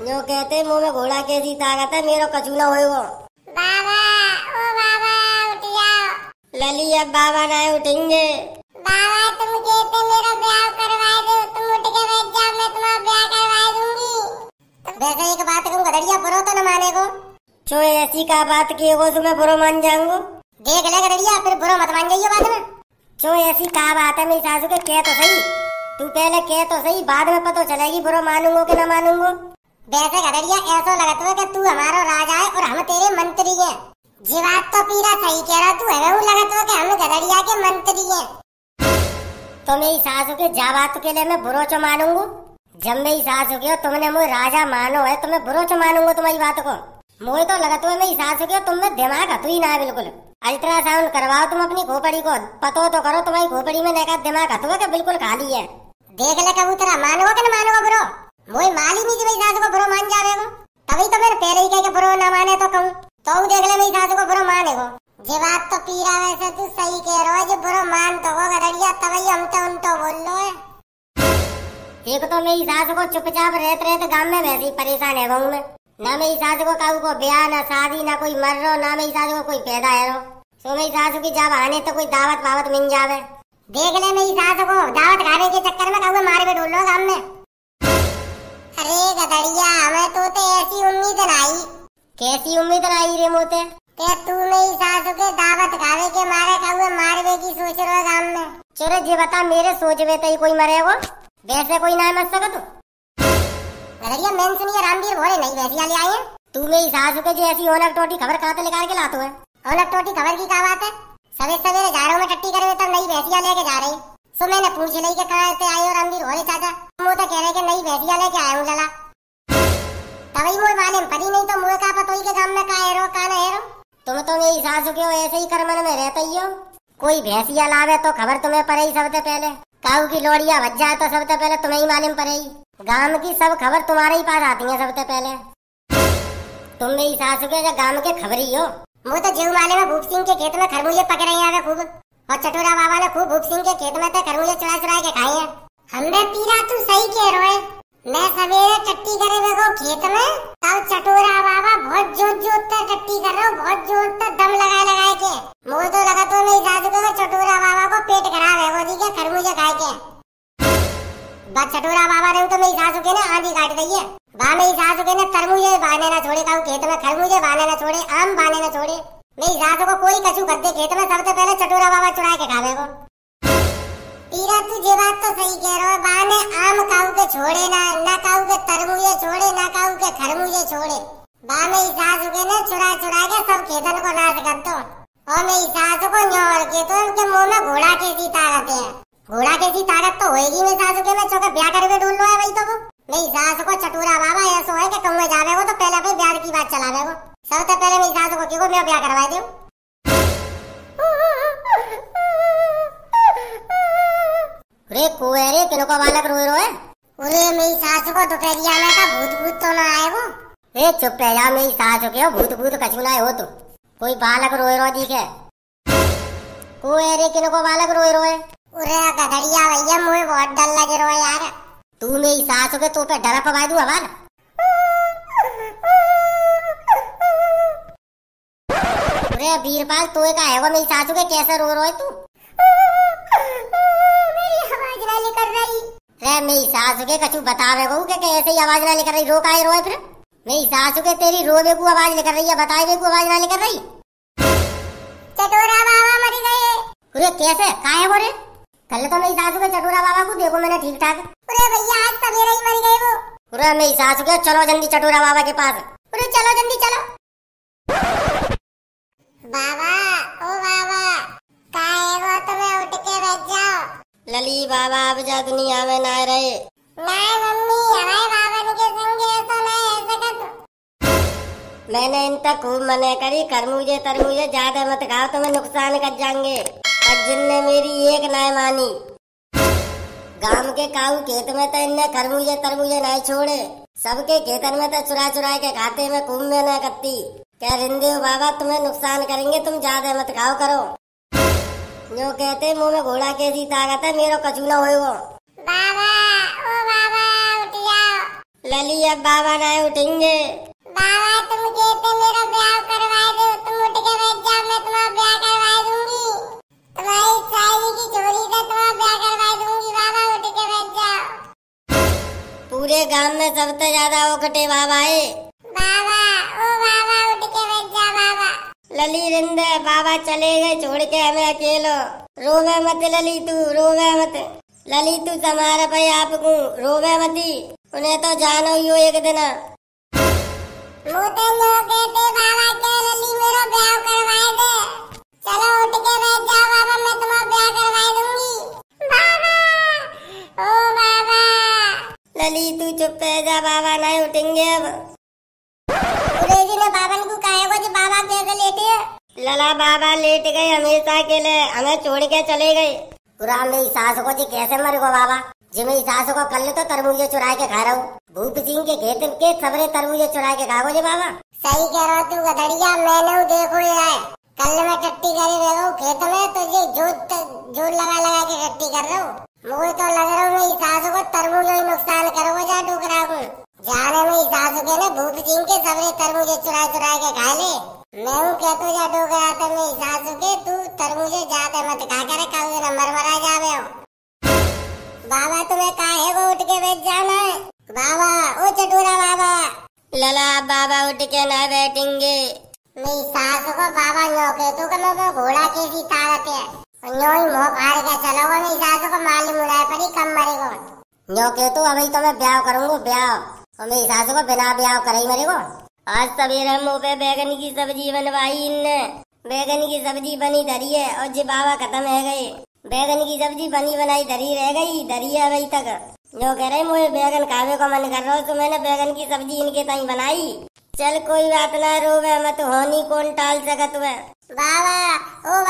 जो कहते मुँह में घोड़ा कैसी ताकत है मेरो कछु न होएगो बाबा ओ बाबा उठ जाओ। लली अब बाबा ना उठेंगे। बाबा तुम कहते मेरा ब्याह करवा दो तुम उठ के बैठ जाओ मैं तुम्हारा ब्याह करवा दूँगी। वैसे एक बात कहूँ गधड़िया बुरो तो न माने को जो ऐसी का बात की वो तुम्हें बुरो मान जाऊँगा। देख ले गधड़िया फिर बुरो मत मान जाइए बाद में। जो ऐसी का बात है मेरी सासू के कह तो सही। तू पहले कह तो सही बाद में पता चलेगी बुरो मानूंगो कि न मानूंगो। वैसे गधड़िया ऐसा लगता है कि तू हमारा राजा है और हम तेरे मंत्री हैं। जी बात तो पीरा सही कह रहा तू हमें लगता है कि हम गधड़िया के मंत्री हैं। तो मेरी सासू के जा बात के लिए मैं बुरो चो मानूंगू? जब मेरी सासू के तुमने मुझे राजा मानो है तो मैं बुरो चो मानूँगा तुम्हारी बात को? मुझे तो लगता है मेरी सासू के तुम में दिमाग हतु ही ना बिल्कुल अल्ट्रासाउंड करवाओ तुम अपनी खोपड़ी को, पतो तो करो तुम्हारी खोपड़ी में नका दिमाग हतु है बिल्कुल खाली है। देख ले कबूतरा, मानोगा कि न मानोगा बुरो? मुझे माली नहीं मेरी सासू को बुरो मान जावेगो तभी तो मैंने पहले ही कह के बुरो ना माने तो कहूँ। तो देख ले मेरी सासू को बुरो मानेगो जे बात तो पीरा वैसे तू सही कह रहा जो बुरो मान तो वो गधड़िया तभी हम तो उन तो बोल लो है। एक तो मेरी सास को चुपचाप रहते रहते गाँव में वैसे ही परेशान है गाँव में। ना मेरी सास को काऊ को ब्याह, ना शादी, ना कोई मर रो ना मेरी सास को कोई पैदा है रो सो मेरी सास की जब आने तो कोई दावत वावत मिल जावे। देख ले मेरी सास को, दावत खाने के चक्कर में काऊ मारे पे ढूंढ लो गाँव में। अरे गदड़िया हमें तो, तो ऐसी उम्मीद नहीं। कैसी उम्मीद नहीं रे मोते? के तू मेरी सास के दावत खावे के मारे काऊ मारवे की सोच रहा गाँव में। चलो जी बता मेरे सोच वे तो ही कोई मरेगो वैसे कोई ना मर सका तू? गदड़िया मैंने सुनी है रामवीर भोले नहीं वैसी वाली आई है। तू मेरी सास के जैसी ओनक टोटी खबर कहाँ से निकाल के लातो है ओनक टोटी खबर की क्या बात है? सवेरे सवेरे जा रहा हूँ मैं टट्टी करे तब नई भैंसिया लेके जा रही। सो मैंने पूछ ली कि कहाँ से आए हो रामवीर भोले चाचा? मुँह तो कह रहे कि नई भैंसिया लेके आया हूँ लला। तभी मुझे मालूम पड़ी नहीं तो मुझे का पता ही के गाँव में का हेरो का न हेरो। तुम तो मेरी सासू के हो, ऐसे ही करमन में रहते ही हो। कोई भैंसिया लावे तो खबर तुम्हें पड़े ही सबसे पहले। काऊ की लोड़िया बच जाए तो सबसे पहले तुम्हें ही मालूम पड़ेगी गाँव की सब खबर तुम्हारे ही पास आती है सबसे पहले। तुम मेरी सासू के गाँव के खबरी हो मुझे तो जीव माले में भूप सिंह के खेत में खरबूजे पक रहे हैं खूब। और चटोरा बाबा ने खूब भूप सिंह के खेत में तो खरबूजे चुरा चुरा के खाए हैं। हमने पीरा तू सही कह रहे मैं सवेरे टट्टी करे देखो खेत में तब चटोरा बाबा बहुत ज़ोर ज़ोर तक टट्टी कर रहा हूँ, बहुत ज़ोर तक दम लगा लगा के। मुझे तो लगा तो मेरी सासू को चटोरा बाबा को पेट खराब है वो दी के खरबूजे खाए के। बस चटोरा बाबा ने तो मेरी सासू के ना आंधी काट दी है। बा मेरी सासू के ने तरबूजे बाने ना छोड़े कहूँ खेत में खरबूजे बाने ना छोड़े, आम बाने ना छोड़े। मेरी सासू को कोई कछु कर दे, खेत में सबसे पहले चटोरा बाबा चुरा के खावे। सही कह रहा बा बाने आम काऊ के छोड़े ना ना काऊ के तरबूजे छोड़े ना काऊ के खरबूजे छोड़े बा इस सासू के ने चुरा चुरा के सब खेतन को नाश कर दो और मेरी सासू को न्योर के तो उनके मुँह में घोड़ा कैसी ताकत है घोड़ा कैसी ताकत तो होएगी मेरी सासू के में चौके ब्याह करके ढूंढ लो है वही तो मैं सास को चटूरा रे कोए रे किनो का बालक रोए रोए। अरे मेरी सास को दोपहरिया में का भूत भूत तो ना आए वो। ए चुप रह जा मेरी सास के भूत भूत कछु ना हो तो। कोई बालक रोए रो दिखे। कोए रे किनो को बालक रोए रोए। अरे गधड़िया भैया मुझे बहुत डर लगे रो यार। तू मेरी सास के तो पे डर पवा दू हमारा अरे वीरपाल तो का है वो मेरी सासू के कैसे रो रो है तू? मेरी आवाज़ रही रे मेरी सासू के कछु बतावे को के कैसे ही आवाज़ ना निकल रही रो काहे रोए फिर? मेरी सासू के तेरी रोवे को आवाज़ निकल रही है बताए को आवाज़ ना निकल रही? चटोरा बाबा मर गए। अरे कैसे? काहे हो रे? कल तो मेरी सासू के चटोरा बाबा को देखो मैंने ठीक ठाक अरे भैया आज सवेरे ही मर गए वो। अरे मेरी सासू के चलो जल्दी चटोरा बाबा के पास। अरे चलो जल्दी चलो। बाबा ओ बाबा काहे वो तुम्हें उठ के बैठ जाओ लली बाबा अब जा दुनिया में ना रहे। नहीं मम्मी हमारे बाबा के संग ऐसा नहीं ऐसे कर मैंने इन तक खूब मने करी खरमूजे तरमूजे ज़्यादा मत खाओ तुम्हें नुकसान कर जाएँगे। और जिनने मेरी एक ना मानी गाँव के काऊ खेत में तो इनने खरबूजे तरबूजे नहीं छोड़े। सबके खेतन में तो चुरा चुरा के खाते में खूब में न करती। क्या रिंदे बाबा तुम्हें नुकसान करेंगे तुम ज़्यादा मत खाओ करो। जो कहते मुँह में घोड़ा कैसी ताकत है मेरा कछु न हो बाबा ओ बाबा उठ जाओ। लली अब बाबा ना उठेंगे। बाबा तुम कहते मेरा ब्याह करवा दो तुम उठ के बैठ जाओ मैं तुम्हारा ब्याह करवा दूँगी। तुम्हारी शायरी की चोरी से तुम्हारा ब्याह करवा दूँगी बाबा उठ के बैठ जाओ। पूरे गाँव में सबसे ज़्यादा ओकटे बाबा है। बाबा ओ बाबा उठ के बैठ जा बाबा। लली रिंदे बाबा चले गए छोड़ के हमें अकेलो। रोवे मत लली तू रोवे मत। लली तू समार भाई आपको। रोवे मती उन्हें तो जानो हो एक दिन। मोटे नो कहते बाबा के लली मेरा ब्याह करवाए दे? चलो उठ के बैठ जाओ बाबा मैं तुम्हारा ब्याह करवा दूँगी। बाबा ओ बाबा! लली तू चुप रह जा बाबा नहीं उठेंगे अब। लला बाबा लेट गए हमेशा के लिए। हमें छोड़ के चले गए। पूरा मेरी सास को जी कैसे मर गो बाबा? जी मेरी सास को कल तो तरबूजे चुरा के खा रहा हूँ। भूप सिंह के खेत के सबरे तरबूजे चुरा के खाओ जी बाबा? सही कह रहा तू गधड़िया मैंने वो देखो ये है। कल मैं टट्टी करे रह हूँ खेत में तो ये जोत जोत लगा लगा के टट्टी कर रहा हूँ। मुझे तो लग रहा हूँ मेरी सास को तरबूज ही नुकसान करो जा डूकरा को जाने मेरी सास के ने भूप सिंह के सबरे तरबूजे चुरा चुरा के खा ले मैं हूँ कहते जा डूकरा तो मेरी सास के तू तरबूजे जाते मत खा करे कल दिन मरमरा जावे हो। बाबा तुम्हें काहे को उठ के बैठ जाना है? बाबा ओ चटूरा बाबा। लला, बाबा उठ के ना बैठेंगे। मेरी सास को बाबा नो के तो मैं घोड़ा कैसी ताकत है? नो ही मुँह फाड़ के चलोगे मेरी सास को मालूम उड़ाए पड़ी कम मरेगा नो के तो अभी तो मैं ब्याह करूँगा, ब्याह। मेरी सास को बिना ब्याह करे ही मरे को आज सवेरे मुँह पे बैगन की सब्ज़ी बनवाई इनने। बैगन की सब्ज़ी बनी धरी है और जी बाबा खत्म है गए। बैगन की सब्ज़ी बनी बनाई धरी रह गई, धरी है अभी तक। जो कह रहे मुझे बैगन खावे को मन कर रहा हो तो मैंने बैगन की सब्ज़ी इनके ताई बनाई। चल कोई बात ना, रोवे मत, होनी कौन टाल सकत हुए? बाबा, ओ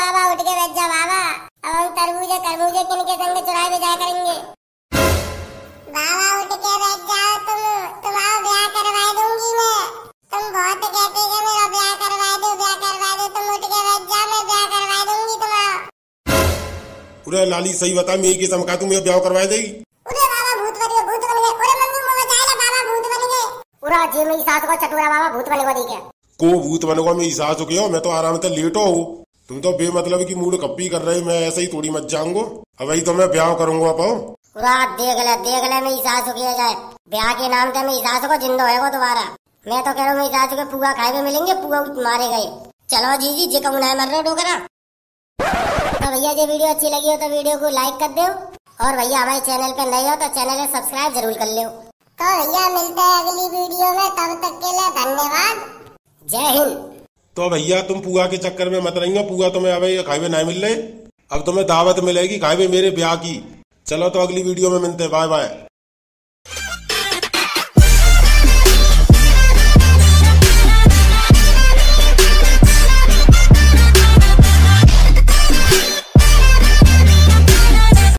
पूरा लाली सही बता मेरी की चमका तू मेरा ब्याह करवा देगी। उरे बाबा भूत बन गए भूत बन गए उरे मम्मी मुँह बचा ले बाबा भूत बन गए पूरा जी मेरी सास को चटूरा बाबा भूत बने को दी के को भूत बनोगा मेरी सास हो गया मैं तो आराम से लेटो हूँ तुम तो बेमतलब की मूड कप्पी कर रहे मैं ऐसे ही थोड़ी मत जाऊंगो। अब वही तो मैं ब्याह करूँगा पाओ पूरा देख ले देख ले मेरी सास को किया जाए। ब्याह के नाम से मेरी सास को ज़िंदा है वो दोबारा। मैं तो कह रहा हूँ मेरी सास को पुआ खाए में मिलेंगे पुआ मारे गए। चलो जी जी जी कम मर रहे डोकरा तो भैया जो वीडियो अच्छी लगी हो तो वीडियो को लाइक कर दो। और भैया हमारे चैनल पे नए हो तो चैनल को सब्सक्राइब ज़रूर कर लो। तो भैया मिलते हैं अगली वीडियो में। तब तक के लिए धन्यवाद। जय हिंद। तो भैया तुम पुआ के चक्कर में मत रही हो पुआ तुम्हें अब खाई में नहीं मिल रहे। अब तुम्हें दावत मिलेगी खाई में मेरे ब्याह की। चलो तो अगली वीडियो में मिलते हैं। Bye bye.